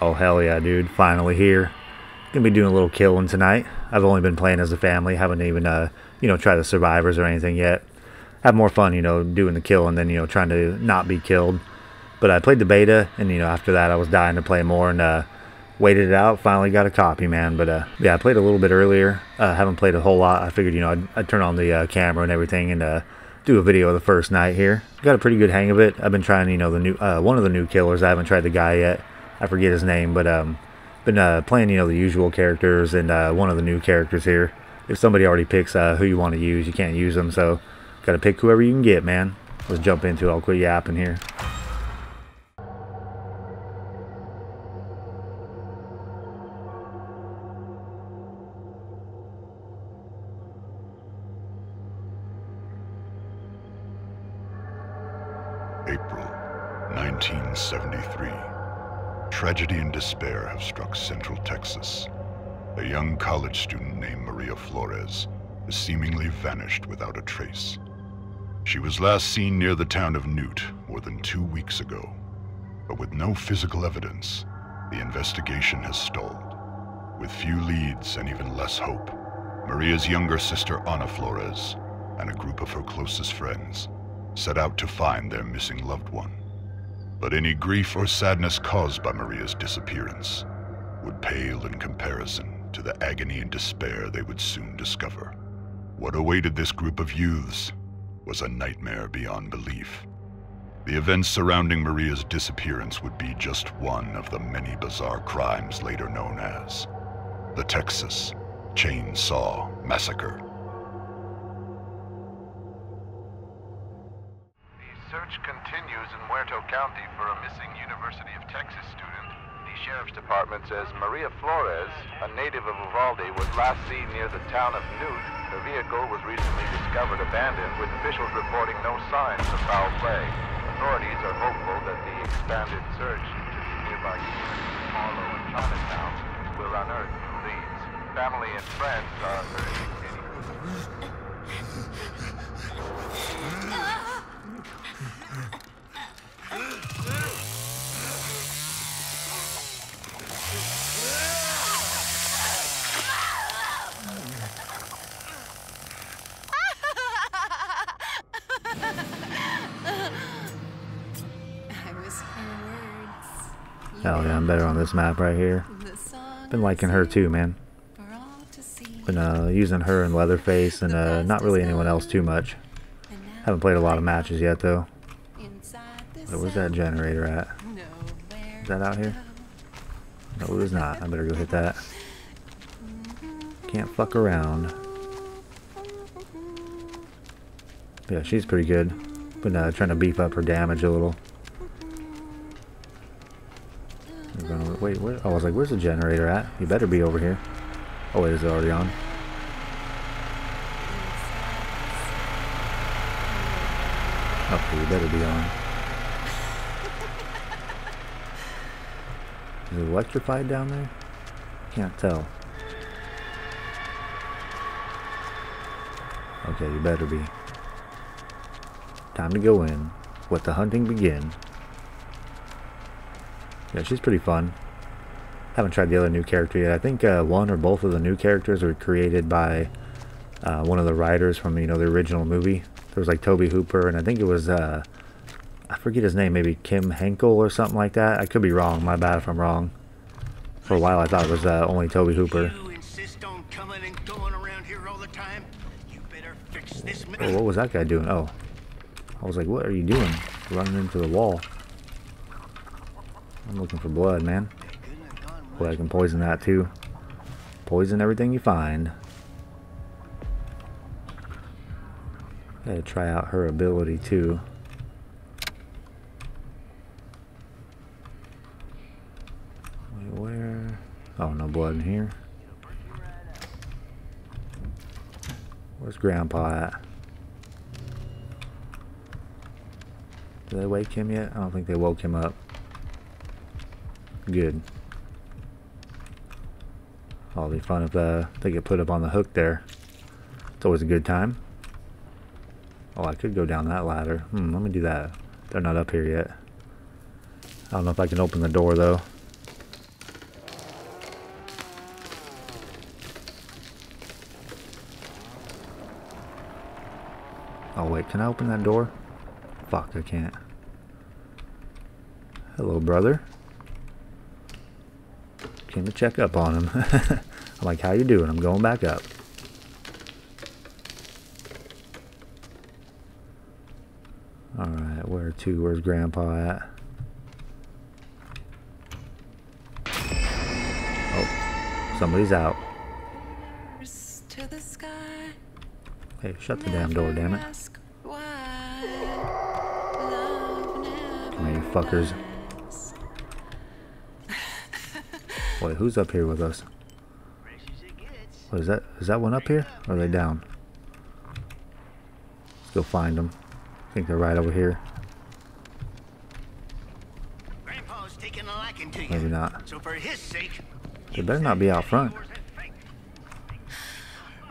Oh hell yeah, dude! Finally here. Gonna be doing a little killing tonight. I've only been playing as a family. Haven't even uh, you know, tried the survivors or anything yet. Have more fun, you know, doing the killing than you know trying to not be killed. But I played the beta, and you know, after that, I was dying to play more and uh, waited it out. Finally got a copy, man. But uh, yeah, I played a little bit earlier. Uh, haven't played a whole lot. I figured, you know, I'd, I'd turn on the uh, camera and everything and uh, do a video of the first night here. Got a pretty good hang of it. I've been trying, you know, the new uh, one of the new killers. I haven't tried the guy yet. I forget his name, but um, been uh, playing, you know, the usual characters and uh, one of the new characters here. If somebody already picks uh, who you want to use, you can't use them, so gotta pick whoever you can get, man. Let's jump into it. I'll quit yapping here. Tragedy and despair have struck Central Texas. A young college student named Maria Flores has seemingly vanished without a trace. She was last seen near the town of Newt more than two weeks ago. But with no physical evidence, the investigation has stalled. With few leads and even less hope, Maria's younger sister Ana Flores and a group of her closest friends set out to find their missing loved one. But any grief or sadness caused by Maria's disappearance would pale in comparison to the agony and despair they would soon discover. What awaited this group of youths was a nightmare beyond belief. The events surrounding Maria's disappearance would be just one of the many bizarre crimes later known as the Texas Chainsaw Massacre. Search continues in Muerto County for a missing University of Texas student. The Sheriff's Department says Maria Flores, a native of Uvalde, was last seen near the town of Newt. Her vehicle was recently discovered abandoned, with officials reporting no signs of foul play. Authorities are hopeful that the expanded search into the nearby communities, Harlow and Chinatown, will unearth new leads. Family and friends are urging any Hell yeah, I'm better on this map right here. Been liking her too, man. Been uh, using her and Leatherface and uh, not really anyone else too much. Haven't played a lot of matches yet though. Where's that generator at? Is that out here? No, it is not. I better go hit that. Can't fuck around. Yeah, she's pretty good. Been uh, trying to beef up her damage a little. Gonna- wait, where, oh, I was like, where's the generator at? You better be over here. Oh, it is already on. Okay, you better be on. Is it electrified down there? Can't tell. Okay, you better be. Time to go in. Let the hunting begin. Yeah, she's pretty fun. Haven't tried the other new character yet. I think uh, one or both of the new characters were created by uh, one of the writers from you know the original movie. There was like Tobe Hooper, and I think it was uh, I forget his name, maybe Kim Henkel or something like that. I could be wrong. My bad if I'm wrong. For a while, I thought it was uh, only Tobe Hooper. You insist on coming and going around here all the time? You better fix this Oh, what was that guy doing? Oh, I was like, what are you doing? Running into the wall. I'm looking for blood, man. Boy, I can poison that too. Poison everything you find. Gotta try out her ability too. Wait, where? Oh, no blood in here. Where's Grandpa at? Did they wake him yet? I don't think they woke him up. Good. All the fun if uh, they get put up on the hook there. It's always a good time. Oh, I could go down that ladder. Hmm, let me do that. They're not up here yet. I don't know if I can open the door, though. Oh, wait. Can I open that door? Fuck, I can't. Hello, brother. Came to check up on him. I'm like, how you doing? I'm going back up. Alright, where to? Where's Grandpa at? Oh, somebody's out. To the sky. Hey, shut the damn door, damn it. Ask why love never Come here, you fuckers. Wait, who's up here with us? Fresh as it gets. What is that? Is that one up here? Or are they down? Let's go find them. I think they're right over here. Grandpa's taking a liking to you. Maybe not. So for his sake, They better not be out front.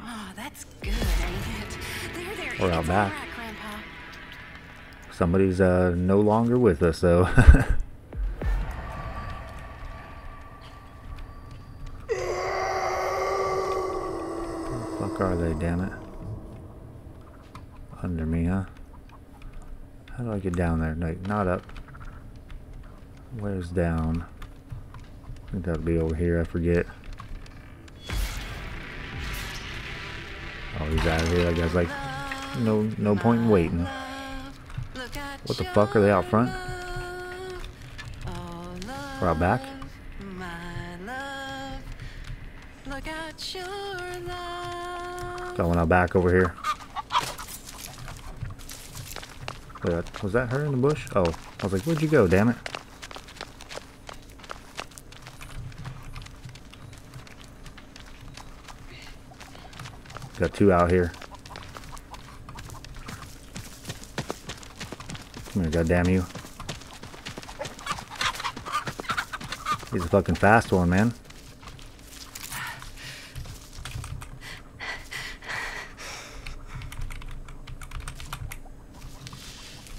Oh, that's good, ain't it? There, there. Or out back. all right, Somebody's uh, no longer with us, though. Where the fuck are they, damn it? Under me, huh? How do I get down there? No, not up. Where's down? I think that'll be over here, I forget. Oh, he's out of here. That guy's like, no, no point in waiting. What the fuck, are they out front? Or out back? One out back over here. Wait, was that her in the bush? Oh, I was like, where'd you go, damn it? Got two out here. Come here, goddamn you. He's a fucking fast one, man.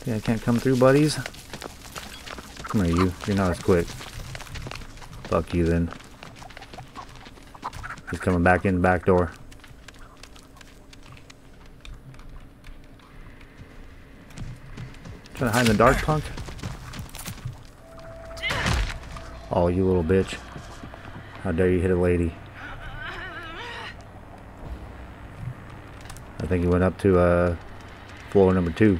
Think I can't come through, buddies? Come here, you. You're not as quick. Fuck you, then. He's coming back in the back door. Trying to hide in the dark, punk? Oh, you little bitch. How dare you hit a lady. I think he went up to uh, floor number two.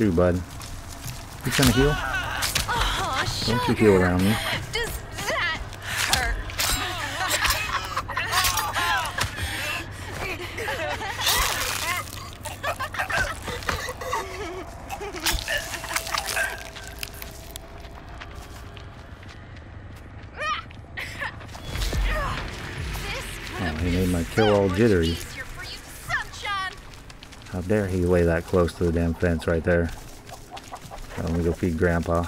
Through, bud. You trying to heal? Oh, Don't you heal around me. Does that hurt? Oh, he made my kill all jittery. Dare he lay that close to the damn fence right there. Let me go feed Grandpa.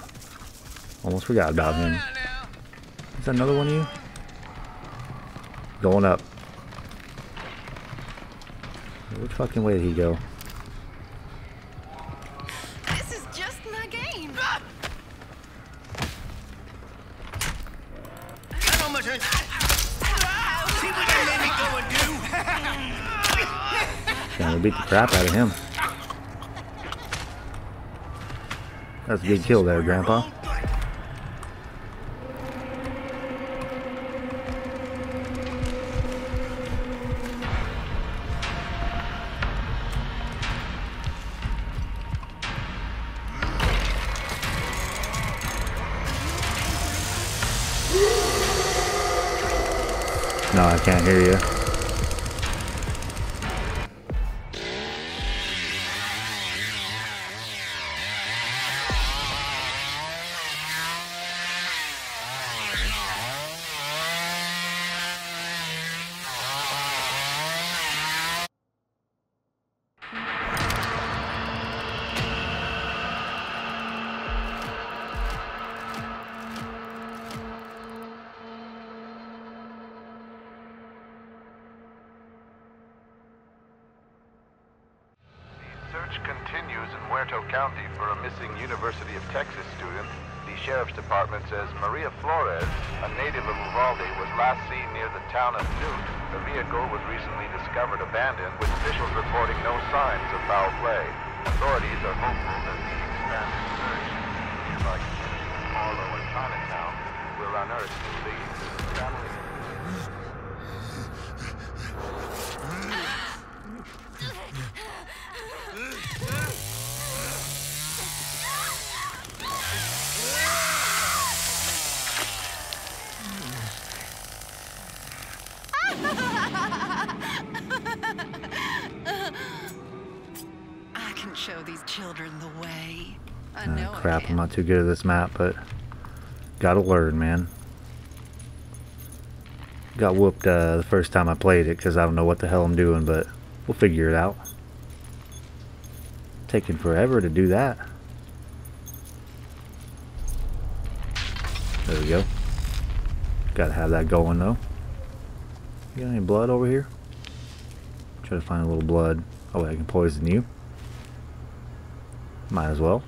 Almost forgot about him. Is that another one of you? Going up. Which fucking way did he go? Beat the crap out of him. That's a good kill there, Grandpa. County for a missing University of Texas student. The sheriff's department says Maria Flores, a native of Uvalde, was last seen near the town of Newt. The vehicle was recently discovered abandoned, with officials reporting no signs of foul play. Authorities are hopeful that the expanded search nearby of Harlow and Chinatown will unearth new leads. Show these children the way. I Ah, know I crap, I'm not too good at this map, but gotta learn, man. Got whooped uh, the first time I played it because I don't know what the hell I'm doing, but we'll figure it out. Taking forever to do that. There we go. Gotta have that going though. You got any blood over here? Try to find a little blood. Oh, wait, I can poison you. Might as well.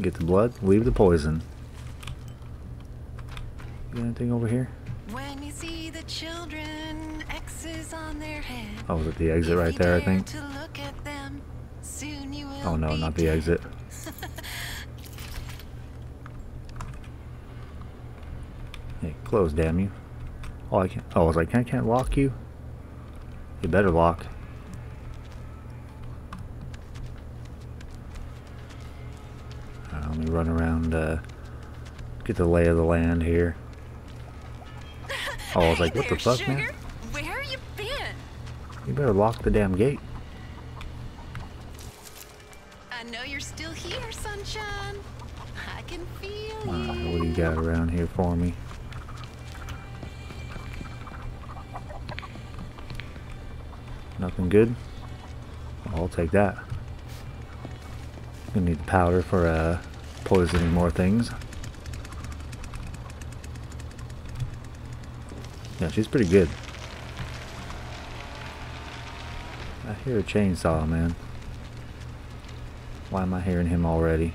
Get the blood, leave the poison. Got anything over here? When you see the children, X's on their head. Oh, is it the exit right there, I think? To look at them, soon you will Oh no, not the exit. Hey, close, damn you. Oh, I can't. Oh, I was like, I can't lock you. You better lock. Alright, let me run around, uh, get the lay of the land here. Oh, I was like, what the fuck, sugar. man? Where you been? You better lock the damn gate. I know you're still here, sunshine. I can feel Alright, what do you. you got around here for me? Nothing good? I'll take that. Gonna need the powder for uh, poisoning more things. Yeah, she's pretty good. I hear a chainsaw, man. Why am I hearing him already?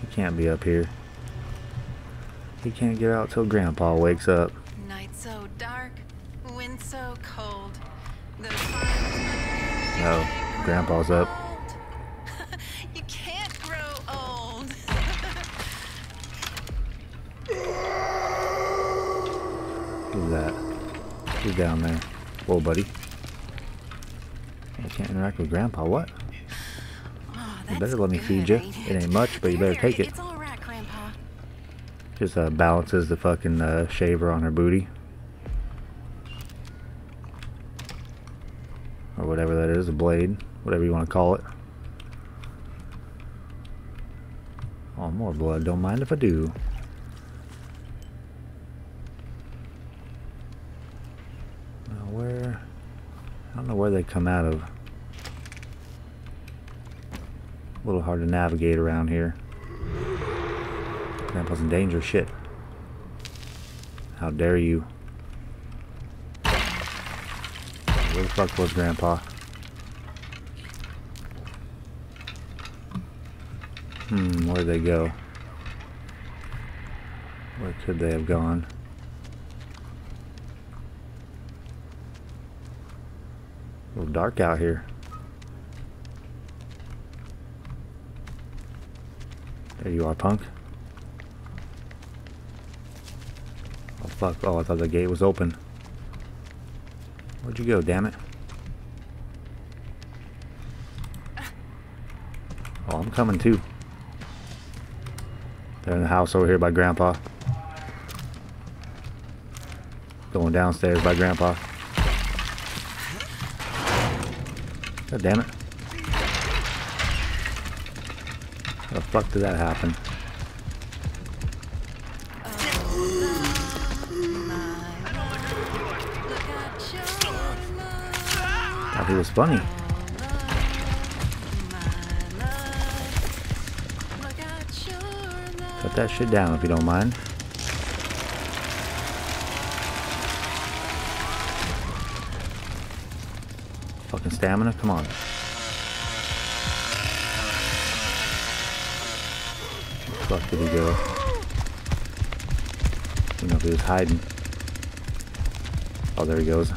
He can't be up here. He can't get out till Grandpa wakes up. Night so dark, wind so cold. No, Grandpa's up. Who's down there? Whoa, buddy. I can't interact with Grandpa. What? Oh, You better let me good, feed you. It ain't much, but you better take it. It's all right, Grandpa. Just uh, balances the fucking uh, shaver on her booty. Or whatever that is, a blade. Whatever you want to call it. Oh, more blood. Don't mind if I do. Now where... I don't know where they come out of. A little hard to navigate around here. Grandpa's in danger. Shit. How dare you? Where the fuck was Grandpa? Hmm, where'd they go? Where could they have gone? A little dark out here. There you are, punk. Oh fuck, oh I thought the gate was open. Where'd you go, damn it? Oh, I'm coming too. They're in the house over here by Grandpa. Going downstairs by Grandpa. God damn it. How the fuck did that happen? Thought he was funny. Cut that shit down if you don't mind. Fucking stamina, come on. Fuck did he go? You know if he was hiding. Oh, there he goes.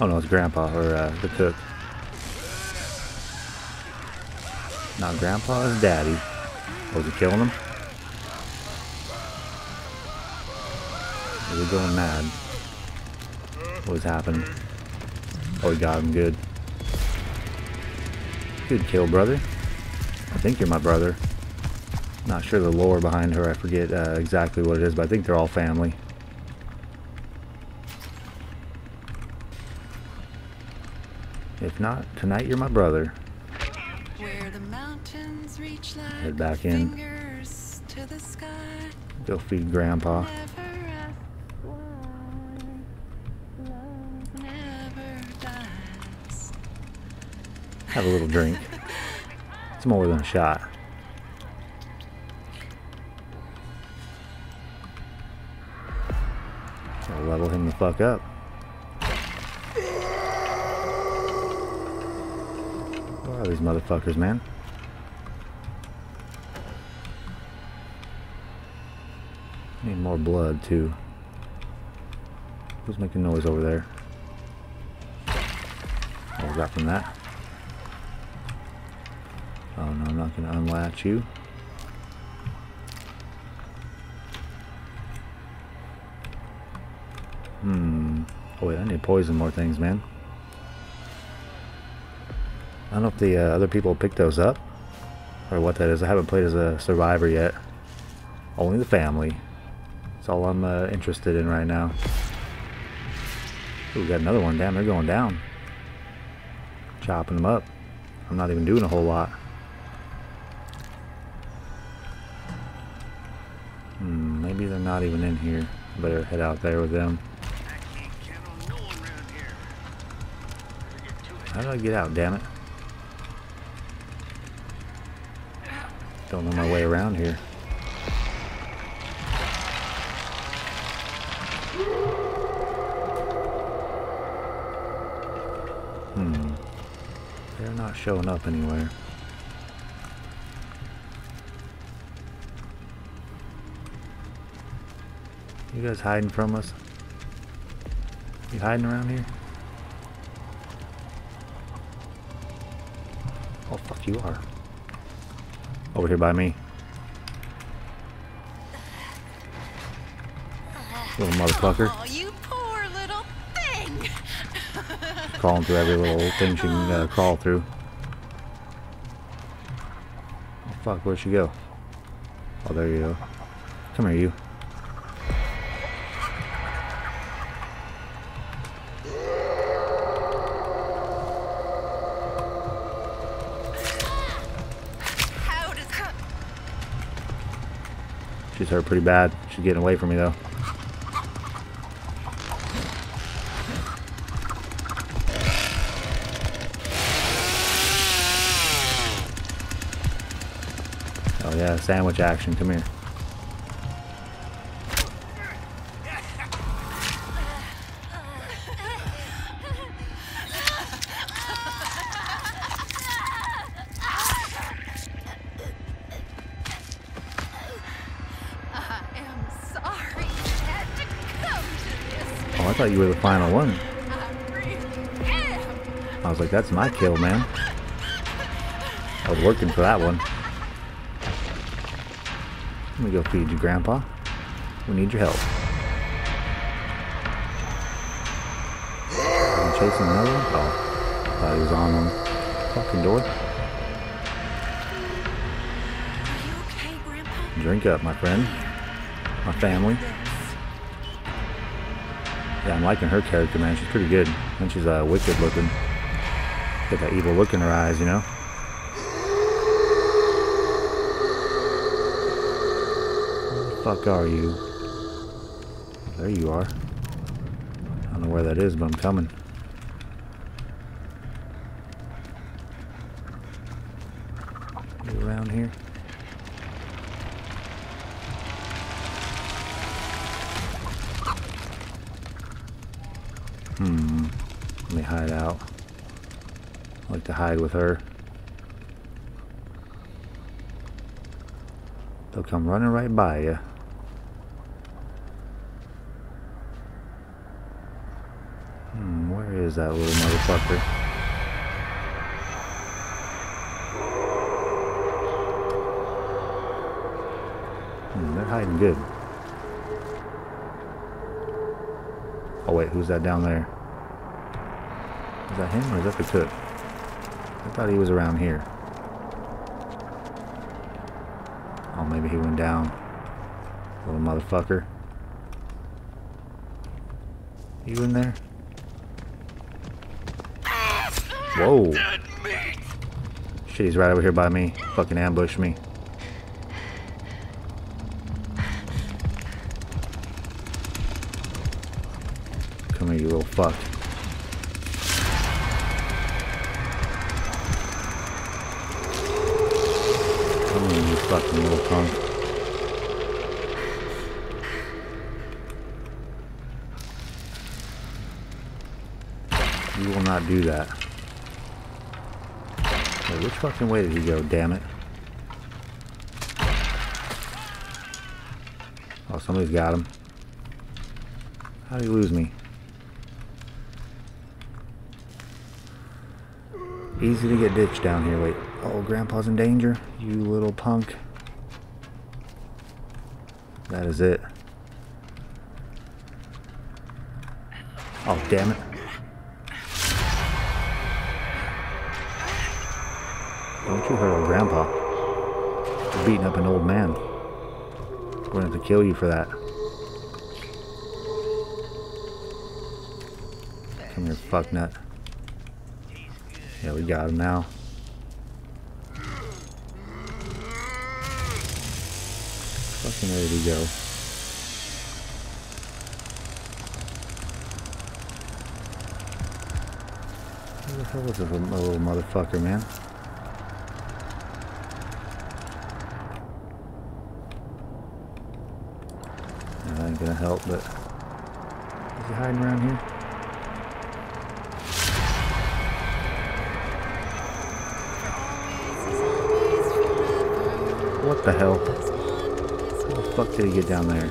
Oh no, it's Grandpa or uh, the cook. Not Grandpa, it's Daddy. Was he killing him? Was he going mad? What was happening? Oh, he got him good. Good kill, brother. I think you're my brother. Not sure the lore behind her. I forget uh, exactly what it is, but I think they're all family. If not, tonight you're my brother. Where the mountains reach like Head back in. fingers to the sky. Go feed Grandpa. Have a little drink. It's more than a shot. Gotta level him the fuck up. Where are these motherfuckers, man? Need more blood, too. Who's making noise over there? What was that from that? Oh no, I'm not gonna unlatch you. Hmm. Oh wait, I need to poison more things, man. I don't know if the uh, other people picked those up or what that is. I haven't played as a survivor yet. Only the family. That's all I'm uh, interested in right now. Ooh, we got another one. Damn, they're going down. Chopping them up. I'm not even doing a whole lot. Not even in here. Better head out there with them. How do I get out, damn it? Don't know my way around here. Hmm. They're not showing up anywhere. You guys hiding from us? You hiding around here? Oh, fuck you are. Over here by me. Little motherfucker. Oh, you poor little thing. Crawling through every little thing she can uh, crawl through. Oh, fuck, where'd she go? Oh, there you go. Come here, you. She's hurt pretty bad. She's getting away from me, though. Oh yeah, sandwich action. Come here. Final one. I really am. I was like, that's my kill, man. I was working for that one. Let me go feed you, Grandpa. We need your help. You chasing another one? Oh, I thought he was on one. Fucking door. Are you okay, Grandpa? Drink up, my friend. My family. Yeah, I'm liking her character, man. She's pretty good. And she's uh, wicked looking. Got that evil look in her eyes, you know? Fuck are you? There you are. I don't know where that is, but I'm coming. Around here? Hmm. Let me hide out. Like to hide with her. They'll come running right by you. Hmm, where is that little motherfucker? Hmm, they're hiding good. Oh wait, who's that down there? Is that him or is that the cook? I thought he was around here. Oh, maybe he went down. Little motherfucker. You in there? Whoa. Shit, he's right over here by me. Fucking ambush me. Come here, you little fuck. You fucking little punk. You will not do that. Wait, which fucking way did he go, damn it? Oh, somebody's got him. How did he lose me? Easy to get ditched down here. Wait. Oh, Grandpa's in danger. You little punk. That is it. Oh, damn it. Don't you hurt old Grandpa. You're beating up an old man. We're going to have to kill you for that. Come here, fucknut. Yeah, we got him now. Ready to go. Who the hell is this little motherfucker, man? That ain't gonna help, but... Is he hiding around here? What the hell? Fuck did he get down there?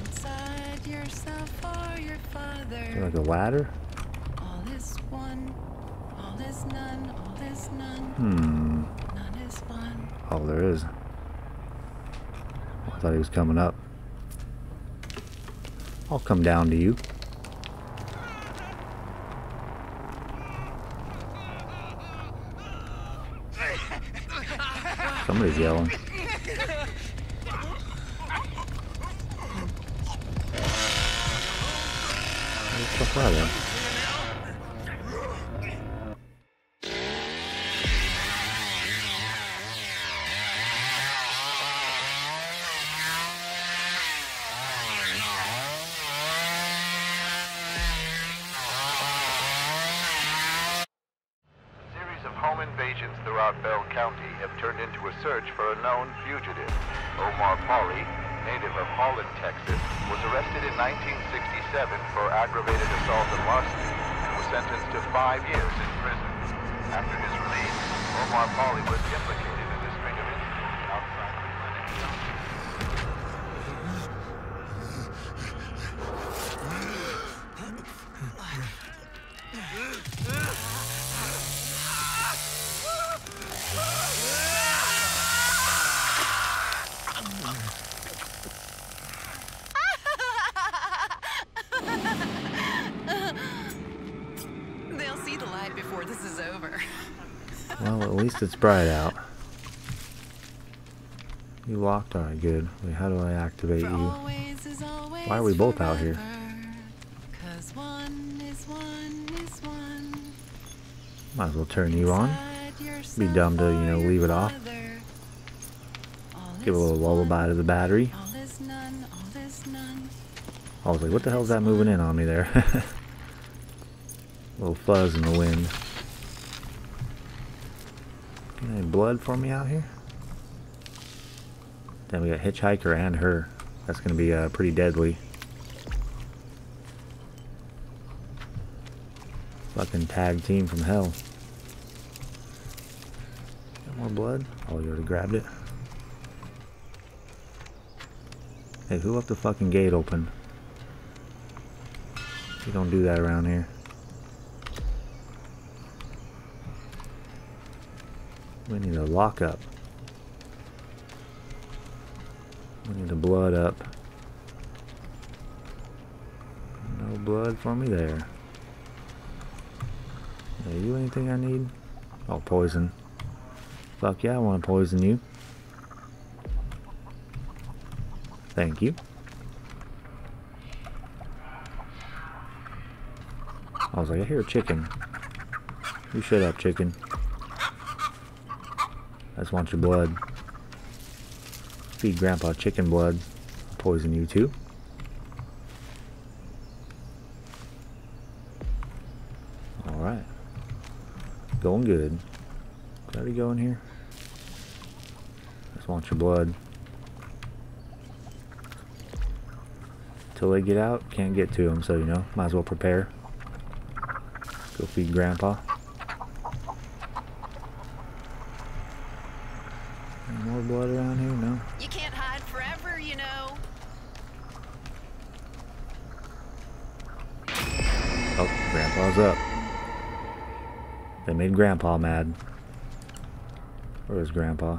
Inside yourself or your Is there father. like a ladder? All is one, all is none, all is none, Hmm. none is one. Oh, there is. I thought he was coming up. I'll come down to you. Somebody's yelling. What the fuck are they? A series of home invasions throughout Bell County have turned into a search for a known fugitive. Omar Pauly, native of Holland, Texas, for aggravated assault and larceny and was sentenced to five years in prison. After his release, Omar Pauly was implicated Least it's bright out. You locked? Alright, good. Wait, how do I activate you? is Why are we both out here? is is. Might as well turn you on. Be dumb to, you know, leave it off. Give a little lullaby to the battery. All is none, all is none. I was like, what the hell's that moving in on me there? little fuzz in the wind. Got Any blood for me out here? Then we got Hitchhiker and her. That's gonna be uh, pretty deadly. Fucking tag team from hell. Got more blood? Oh, you already grabbed it. Hey, who left the fucking gate open? You don't do that around here. We need a lock up. We need the blood up. No blood for me there. Are you anything I need? Oh, poison. Fuck yeah, I want to poison you. Thank you. I was like, I hear a chicken. You shut up, chicken. I just want your blood. Feed Grandpa chicken blood. Poison you too. Alright. Going good. Got to go in here? Just want your blood. Till they get out, can't get to them, so you know, might as well prepare. Go feed Grandpa. Any more blood around here? No. You can't hide forever, you know. Oh, Grandpa's up. They made Grandpa mad. Where is Grandpa?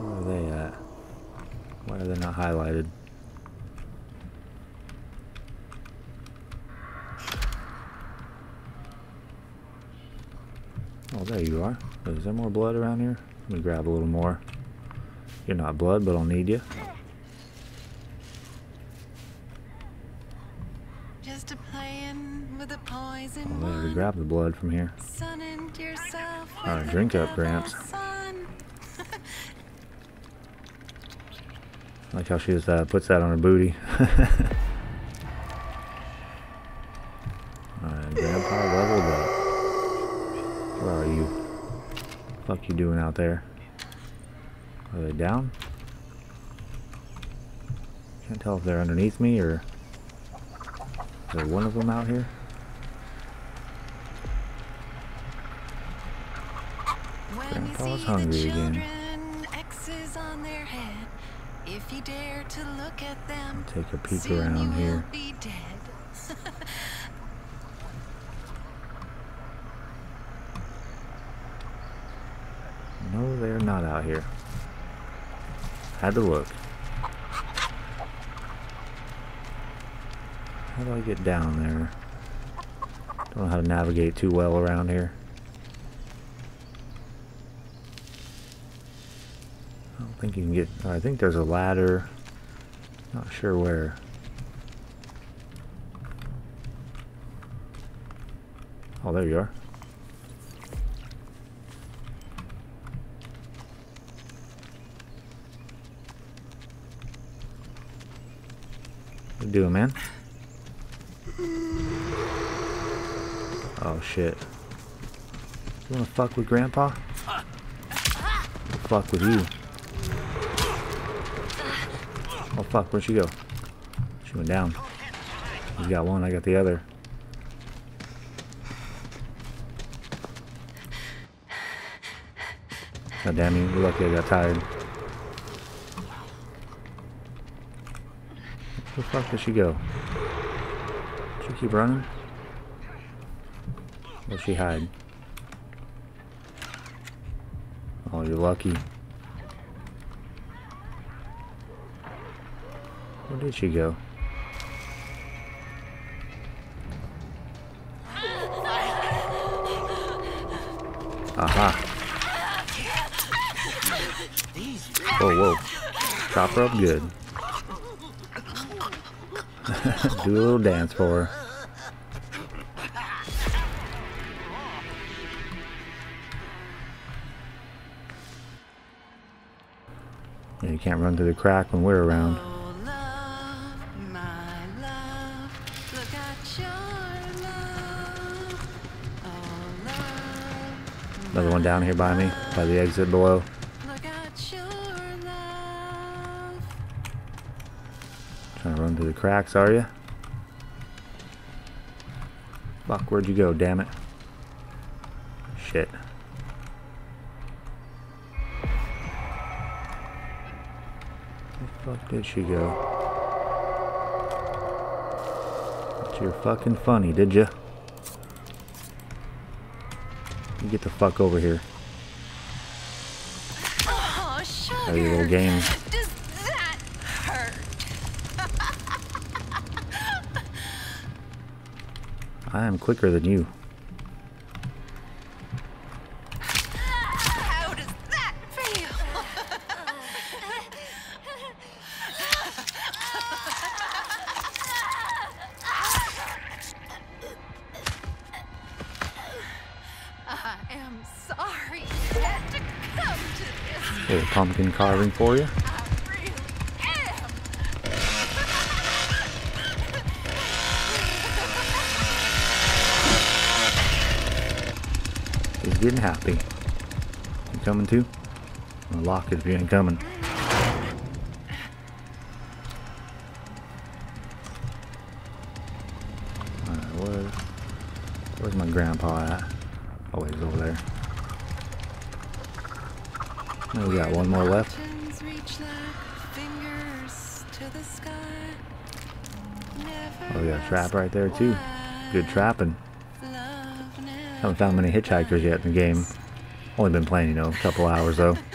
Where are they at? Why are they not highlighted? Oh, there you are. Is there more blood around here? Let me grab a little more. You're not blood, but I'll need you. Just a playing with the poison Oh, there, we one. Grab the blood from here. Sunning to yourself All right, drink up, Gramps. like how she just uh, puts that on her booty. Alright, Grandpa leveled up. Where are you? Fuck you doing out there? Are they down? Can't tell if they're underneath me or is there one of them out here? When See hungry the again. children, X's on their head. If you dare to look at them, Take a peek around here. No, they're not out here. Had to look. How do I get down there? Don't know how to navigate too well around here. I don't think you can get. I think there's a ladder. Not sure where. Oh, there you are. What you doing, man? Oh shit. You wanna fuck with Grandpa? Fuck with you. Oh fuck, where'd she go? She went down. You got one, I got the other. God damn you, you're lucky I got tired. Where the fuck did she go? Did she keep running? Where'd she hide? Oh, you're lucky. Did she go? Aha. Whoa, whoa. Chop her up good. Do a little dance for her. You can't run through the crack when we're around. Another one down here by me, by the exit below. Trying to run through the cracks, are you? Fuck, where'd you go, damn it? Shit. Where the fuck did she go? You're fucking funny, did you? Get the fuck over here. Oh, sugar. Your little game. Does that hurt? I am quicker than you. Carving for you. He's getting happy. You coming too? I'm lock it if you ain't coming. Alright, where, where's my grandpa at? Oh, he's over there. Oh, we got one more left. Mountains reach like fingers to the sky. Never Oh, we got a trap right there too. Good trapping. Haven't found many hitchhikers yet in the game. Only been playing, you know, a couple hours though.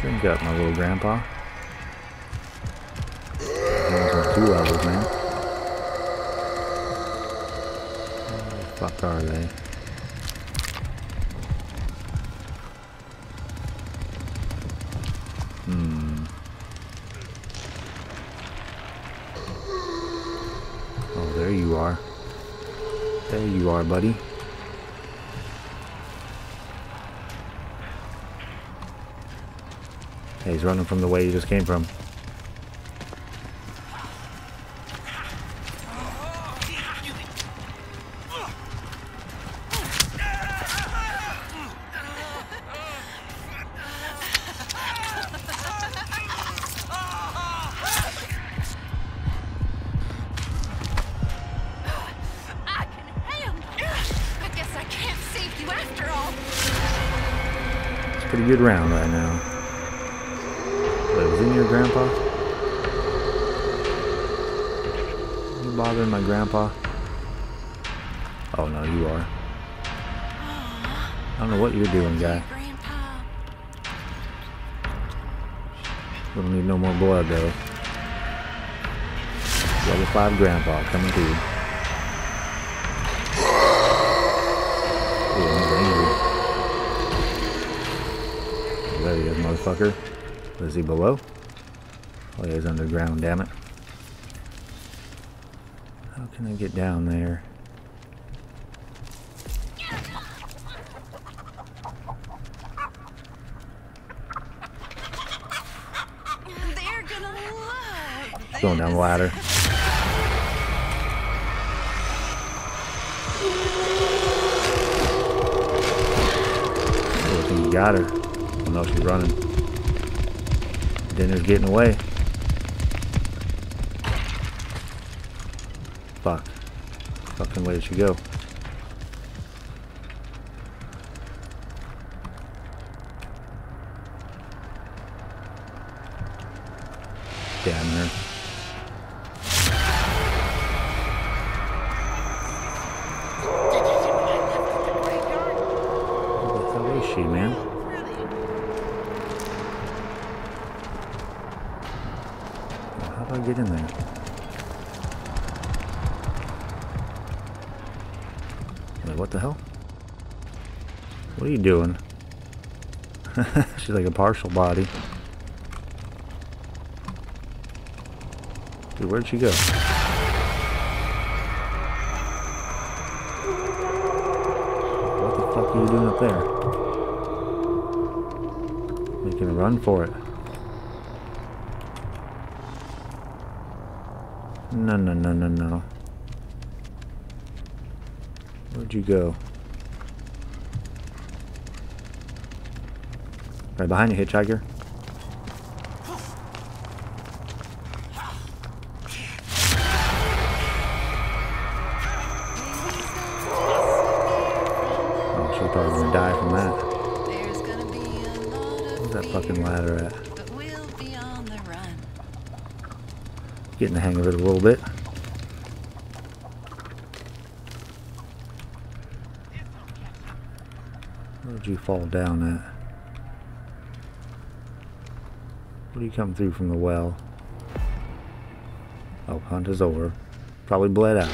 Drink up, my little grandpa. Two levels, man. Where the fuck are they? You are, buddy. Hey, he's running from the way he just came from. Pretty good round right now. Wait, was in your grandpa? You bothering my grandpa? Oh no, you are. I don't know what you're doing, guy. We don't need no more blood though. Level 5 grandpa coming to motherfucker. Is he below? Oh, yeah, he's underground, damn it. How can I get down there? They're gonna love Going down the ladder. I he got her. Oh no, she's running. Dinner's getting away. Fuck. Fucking where did she go? Damn her. Get in there? Wait, what the hell? What are you doing? She's like a partial body. Dude, where'd she go? What the fuck are you doing up there? Making a run for it. No, no, no, no, no. Where'd you go? Right behind you, hitchhiker. getting the hang of it a Where'd you fall down at? Where do you come through from the well? Oh, hunt is over. Probably bled out.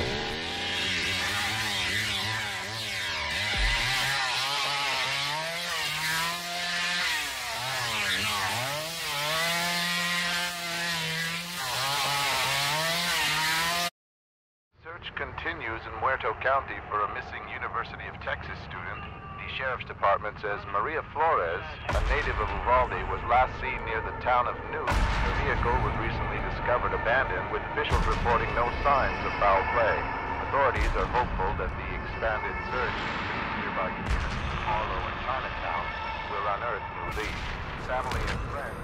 Search continues in Muerto County for a missing University of Texas student. The Sheriff's Department says Maria Flores, a native of Uvalde, was last seen near the town of Newt. Her vehicle was recently discovered abandoned, with officials reporting no signs of foul play. Authorities are hopeful that the expanded search into nearby communities of Harlow and Chinatown will unearth new leads. Family and friends.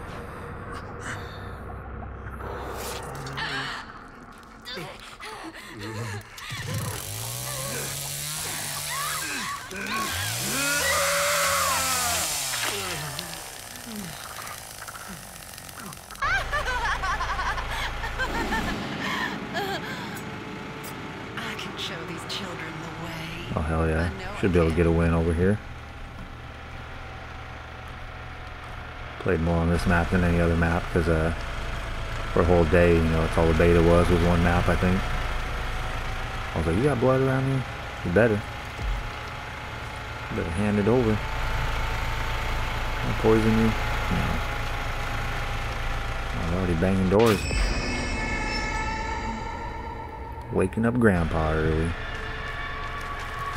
I can show these children the way. Oh hell yeah. I know Should be able to get a win over here. Played more on this map than any other map because uh, for a whole day, you know, that's all the beta was, was one map I think. I was like, you got blood around you? You better. You better hand it over. I poison you? No. I'm already banging doors. Waking up grandpa early.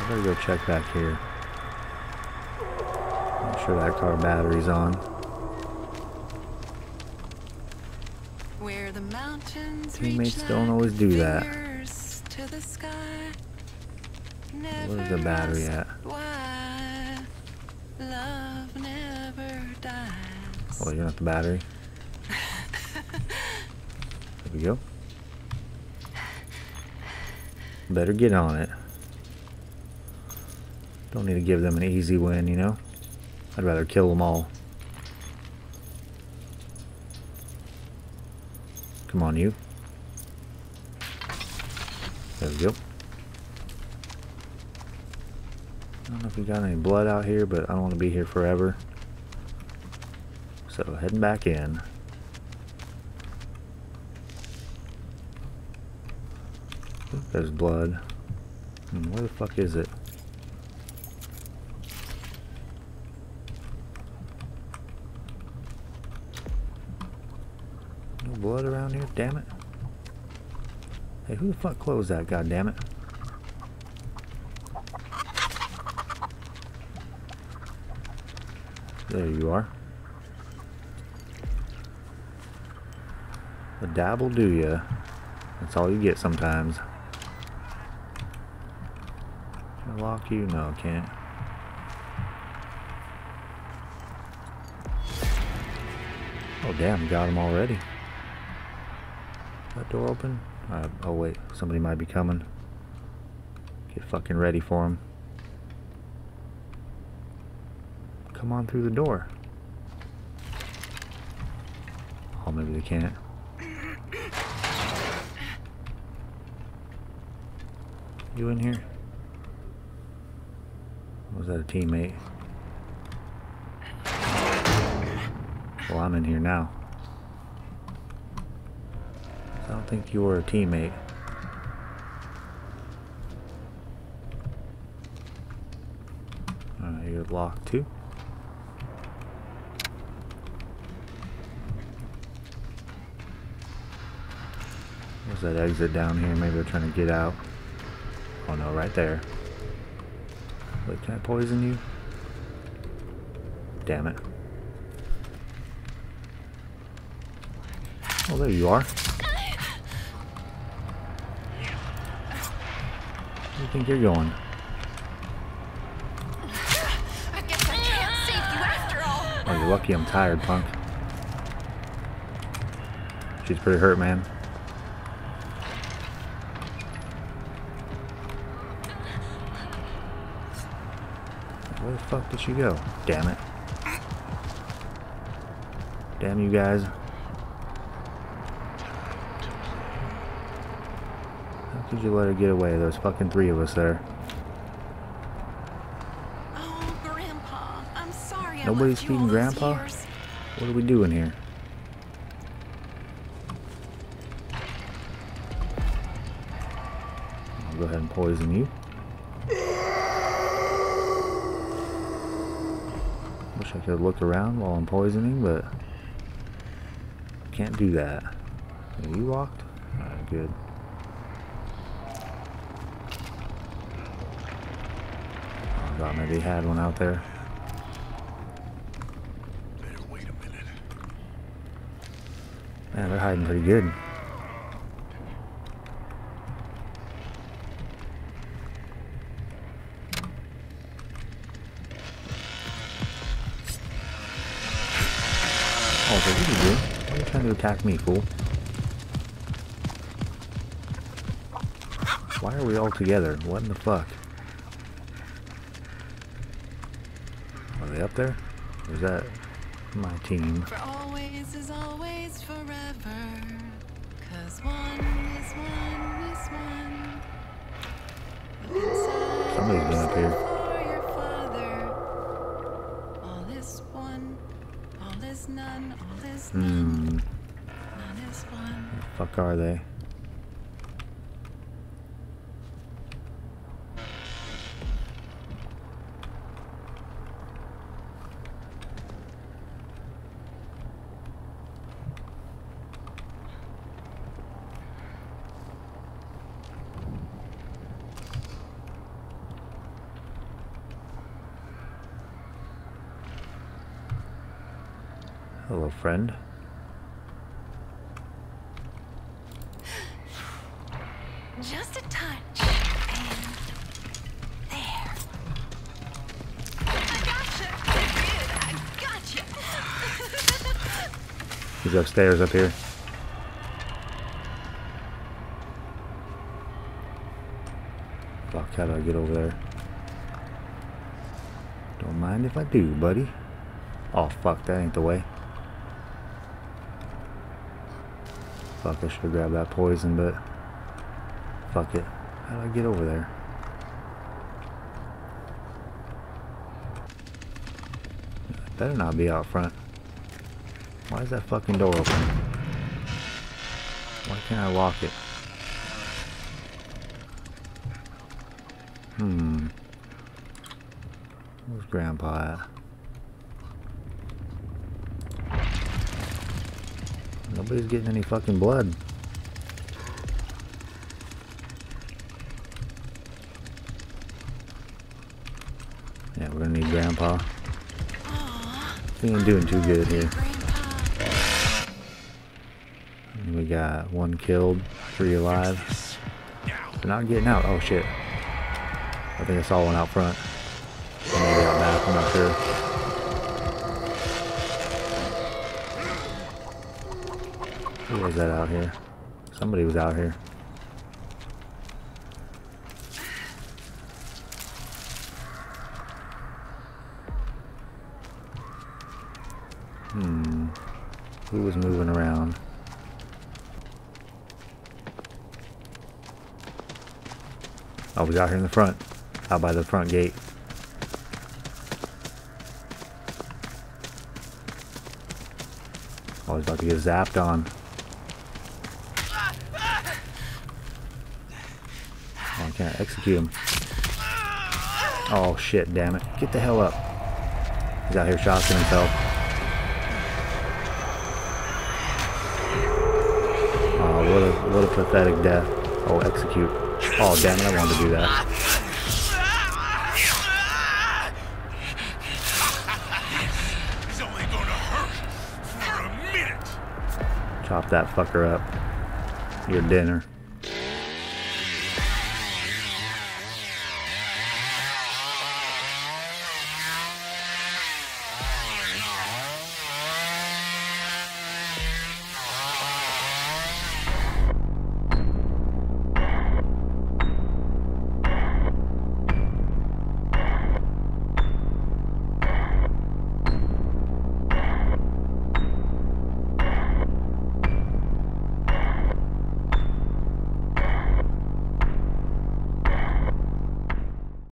I better go check back here. Make sure that car battery's on. Where the mountains Teammates reach don't always do that. To the sky. Where's the battery at? Love never dies. Oh, you're not the battery. There we go. Better get on it. Don't need to give them an easy win, you know? I'd rather kill them all. Come on, you. There we go. I don't know if we got any blood out here, but I don't want to be here forever. So heading back in. There's blood. Hmm, Where the fuck is it? No blood around here, damn it. Hey, who the fuck closed that, god damn it? There you are. A dabble do ya? That's all you get sometimes. Can I lock you? No, I can't. Oh damn, got him already. Door open? Uh, oh wait, somebody might be coming. Get fucking ready for him. Come on through the door. Oh, maybe they can't. You in here? Was that a teammate? Well, I'm in here now. I don't think you were a teammate. Alright, you're locked too. There's that exit down here. Maybe they're trying to get out. Oh no, right there. Wait, can I poison you? Damn it. Oh, there you are. Do you think you're going? I guess I can't save you after all. Oh, you're lucky I'm tired, punk. She's pretty hurt, man. Where the fuck did she go? Damn it. Damn you guys. Could you let her get away? There's fucking three of us there. Oh, Grandpa, I'm sorry. Nobody's feeding Grandpa? years. What are we doing here? I'll go ahead and poison you. Wish I could look around while I'm poisoning, but can't do that. Okay, you walked? Alright, good. Thought maybe he had one out there. Better wait a minute. Man, they're hiding pretty good. Oh, attack me, fool? Why are we all together? What in the fuck? Are they up there? Or is that my team? For always is always forever. Cause one is one is one. Somebody's been up here. for your father. All is one, all is none, all is none, Hmm. one. Fuck are they? Hello, friend. Just a touch. And there. I gotcha. I did. I gotcha. He's upstairs up here. Fuck, how do I get over there? Don't mind if I do, buddy. Oh, fuck, that ain't the way. Fuck, I should have grabbed that poison, but... Fuck it. How do I get over there? Better not be out front. Why is that fucking door open? Why can't I lock it? Hmm. Where's Grandpa at? Nobody's getting any fucking blood. Yeah, we're gonna need Grandpa. He ain't doing too good here. Grandpa. We got one killed, three alive. They're not getting out. Oh shit. I think I saw one out front. Maybe out back, I'm not sure. Who was that out here? Somebody was out here. Hmm. Who was moving around? Oh, he's out here in the front. Out by the front gate. Oh, he's about to get zapped on. Oh, execute him. Oh, shit, damn it. Get the hell up. He's out here shotgun himself. Oh, what a, what a pathetic death. Oh, execute. Oh, damn it, I wanted to do that. Chop that fucker up. Your dinner.